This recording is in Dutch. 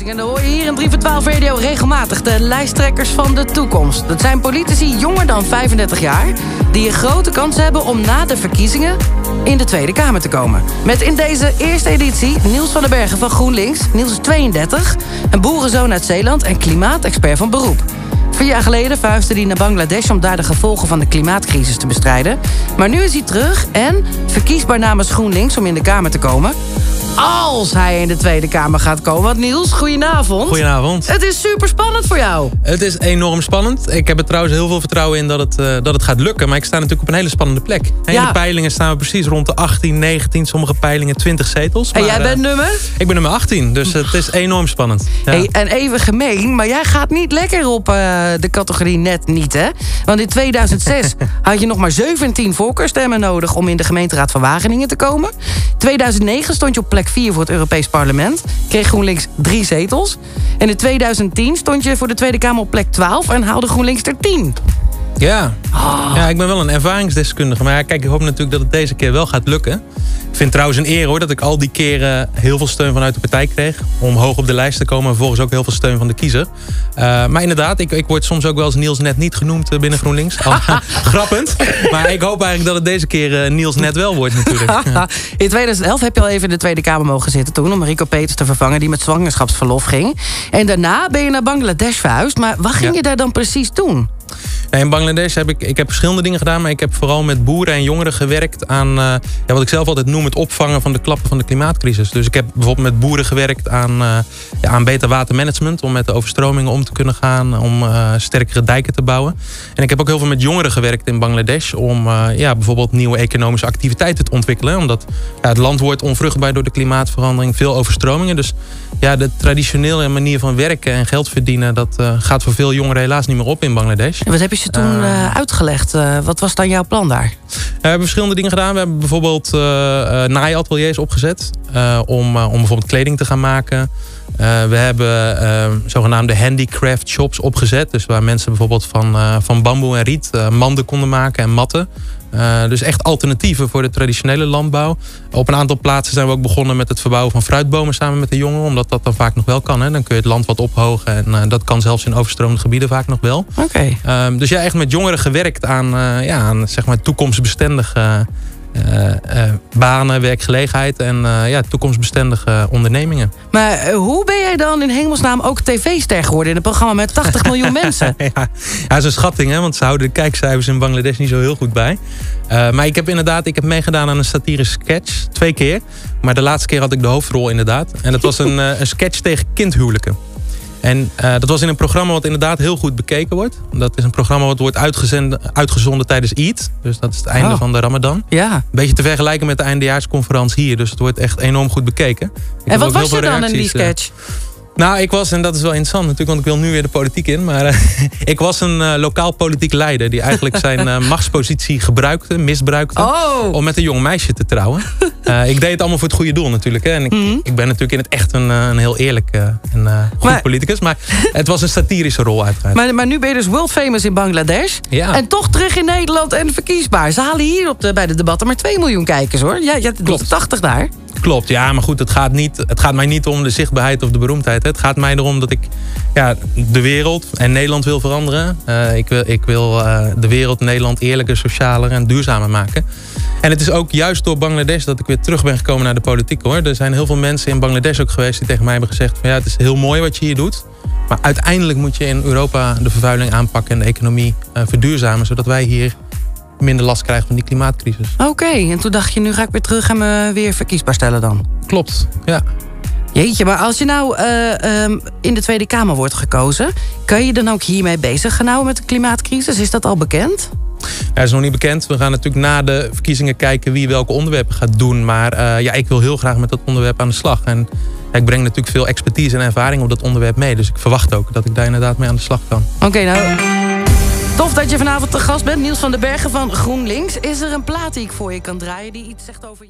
verkiezingen. Dan hoor je hier in 3 voor 12 Radio regelmatig de lijsttrekkers van de toekomst. Dat zijn politici jonger dan 35 jaar... die een grote kans hebben om na de verkiezingen in de Tweede Kamer te komen. Met in deze eerste editie Niels van den Bergen van GroenLinks. Niels is 32, een boerenzoon uit Zeeland en klimaatexpert van beroep. Vier jaar geleden vuistte hij naar Bangladesh om daar de gevolgen van de klimaatcrisis te bestrijden. Maar nu is hij terug en verkiesbaar namens GroenLinks om in de Kamer te komen. Als hij in de Tweede Kamer gaat komen. Want Niels, goedenavond. Goedenavond. Het is super spannend voor jou. Het is enorm spannend. Ik heb er trouwens heel veel vertrouwen in dat het, uh, dat het gaat lukken. Maar ik sta natuurlijk op een hele spannende plek. In ja. de peilingen staan we precies rond de 18, 19, sommige peilingen 20 zetels. Maar, en jij bent uh, nummer? Ik ben nummer 18, dus het is enorm spannend. Ja. Hey, en even gemeen, maar jij gaat niet lekker op uh, de categorie net niet, hè? Want in 2006 had je nog maar 17 voorkeurstemmen nodig... om in de gemeenteraad van Wageningen te komen. 2009 stond je op plek 4 voor het Europees Parlement. Kreeg GroenLinks drie zetels. En in 2010 stond je voor de Tweede Kamer op plek 12 en haalde GroenLinks er 10. Ja. Oh. ja, ik ben wel een ervaringsdeskundige. Maar ja, kijk, ik hoop natuurlijk dat het deze keer wel gaat lukken. Ik vind het trouwens een eer hoor dat ik al die keren heel veel steun vanuit de partij kreeg. Om hoog op de lijst te komen en vervolgens ook heel veel steun van de kiezer. Uh, maar inderdaad, ik, ik word soms ook wel eens Niels net niet genoemd binnen GroenLinks. Grappend. Maar ik hoop eigenlijk dat het deze keer uh, Niels net wel wordt natuurlijk. Ja. In 2011 heb je al even in de Tweede Kamer mogen zitten toen... om Rico Peters te vervangen die met zwangerschapsverlof ging. En daarna ben je naar Bangladesh verhuisd. Maar wat ging ja. je daar dan precies doen? Nee, in Bangladesh heb ik, ik heb verschillende dingen gedaan... maar ik heb vooral met boeren en jongeren gewerkt aan... Uh, ja, wat ik zelf altijd noem het opvangen van de klappen van de klimaatcrisis. Dus ik heb bijvoorbeeld met boeren gewerkt aan, uh, ja, aan beter watermanagement... om met de overstromingen om te kunnen gaan, om uh, sterkere dijken te bouwen. En ik heb ook heel veel met jongeren gewerkt in Bangladesh... om ja, bijvoorbeeld nieuwe economische activiteiten te ontwikkelen. Omdat ja, het land wordt onvruchtbaar door de klimaatverandering, veel overstromingen. Dus ja, de traditionele manier van werken en geld verdienen... dat gaat voor veel jongeren helaas niet meer op in Bangladesh. En wat heb je ze toen uh, Uh, wat was dan jouw plan daar? we hebben verschillende dingen gedaan. We hebben bijvoorbeeld uh, naaiateliers opgezet om, om bijvoorbeeld kleding te gaan maken. we hebben zogenaamde handicraft shops opgezet. Dus waar mensen bijvoorbeeld van, van bamboe en riet manden konden maken en matten. Uh, dus echt alternatieven voor de traditionele landbouw. Op een aantal plaatsen zijn we ook begonnen met het verbouwen van fruitbomen samen met de jongeren. Omdat dat dan vaak nog wel kan. Hè. Dan kun je het land wat ophogen. En uh, dat kan zelfs in overstroomde gebieden vaak nog wel. Oké. Okay. Uh, dus ja, echt met jongeren gewerkt aan, ja, aan zeg maar toekomstbestendige uh, uh, banen, werkgelegenheid en uh, ja, toekomstbestendige ondernemingen. Maar hoe ben jij dan in hemelsnaam ook tv-ster geworden in een programma met 80 miljoen mensen? ja, ja, dat is een schatting, hè, want ze houden de kijkcijfers in Bangladesh niet zo heel goed bij. maar ik heb inderdaad ik heb meegedaan aan een satirische sketch, twee keer. Maar de laatste keer had ik de hoofdrol inderdaad. En dat was een, een sketch tegen kindhuwelijken. En uh, dat was in een programma wat inderdaad heel goed bekeken wordt. Dat is een programma wat wordt uitgezonden tijdens Eid. Dus dat is het einde oh. van de Ramadan. Ja. Een beetje te vergelijken met de eindejaarsconferentie hier. Dus het wordt echt enorm goed bekeken. Ik en wat was je dan in die sketch? Uh, nou, ik was, en dat is wel interessant natuurlijk, want ik wil nu weer de politiek in. Maar uh, ik was een uh, lokaal politiek leider die eigenlijk zijn uh, machtspositie gebruikte, misbruikte. Oh. Om met een jong meisje te trouwen. ik deed het allemaal voor het goede doel natuurlijk. Hè. En ik, Mhm. ik ben natuurlijk in het echt een, een heel eerlijk en goed Maar- politicus. Maar het was een satirische rol uiteraard. Maar, maar nu ben je dus world famous in Bangladesh. Ja. En toch terug in Nederland en verkiesbaar. Ze halen hier op de, bij de debatten maar 2 miljoen kijkers hoor. Ja, ja Klopt. 80 daar. Klopt, ja, maar goed, het gaat, niet, het gaat mij niet om de zichtbaarheid of de beroemdheid. Hè. Het gaat mij erom dat ik ja, de wereld en Nederland wil veranderen. Eh, ik wil, ik wil eh, de wereld, Nederland eerlijker, socialer en duurzamer maken. En het is ook juist door Bangladesh dat ik weer terug ben gekomen naar de politiek hoor. Er zijn heel veel mensen in Bangladesh ook geweest die tegen mij hebben gezegd: van ja, het is heel mooi wat je hier doet. Maar uiteindelijk moet je in Europa de vervuiling aanpakken en de economie eh, verduurzamen, zodat wij hier minder last krijgen van die klimaatcrisis. Oké, en toen dacht je, nu ga ik weer terug en me weer verkiesbaar stellen dan. Klopt, ja. Jeetje, maar als je nou eh, ehm, in de Tweede Kamer wordt gekozen... kan je dan ook hiermee bezig gaan houden met de klimaatcrisis? Is dat al bekend? Ja, is nog niet bekend. We gaan natuurlijk na de verkiezingen kijken wie welke onderwerpen gaat doen. Maar uh, ja, ik wil heel graag met dat onderwerp aan de slag. En ja, ik breng natuurlijk veel expertise en ervaring op dat onderwerp mee. Dus ik verwacht ook dat ik daar inderdaad mee aan de slag kan. Oké, okay, nou... Tof dat je vanavond te gast bent. Niels van den Bergen van GroenLinks. Is er een plaat die ik voor je kan draaien die iets zegt over...